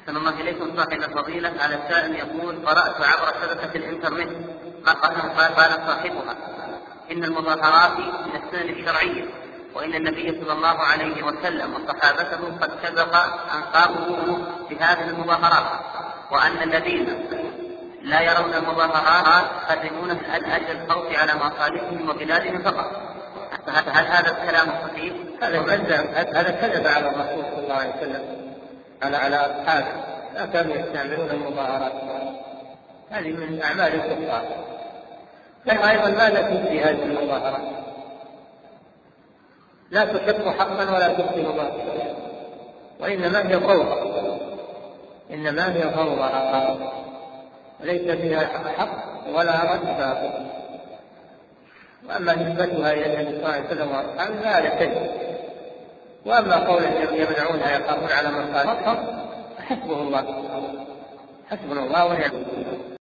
أحسن الله إليكم. صاحب الفضيلة على سائل يقول قرأت عبر شبكة الإنترنت. قال صاحبها. إن المظاهرات من السنن الشرعية وإن النبي صلى الله عليه وسلم وصحابته قد سبق أن قاموا بهذه المظاهرات وأن الذين لا يرون المظاهرات يقدمون من أجل الخوف على مصالحهم وبلادهم فقط. فهل هذا الكلام صحيح؟ هذا كذب هذا كذب على الرسول صلى الله عليه وسلم. على على أصحابه لا كانوا يستعملون المظاهرات. هذه من أعمال الكفار. كما أيضا ماذا تفسي هذه المظاهرات؟ لا تحق حقا ولا تبطل باطلا. وإنما هي فوضى. إنما هي فوضى. وليس فيها حق ولا رد. باطل وأما نسبتها إلى النبي صلى الله عليه وسلم واصحابه فهذا وأما قول يمنعونها يخافون على من خالفهم فحسبه الله. حسبنا الله ونعم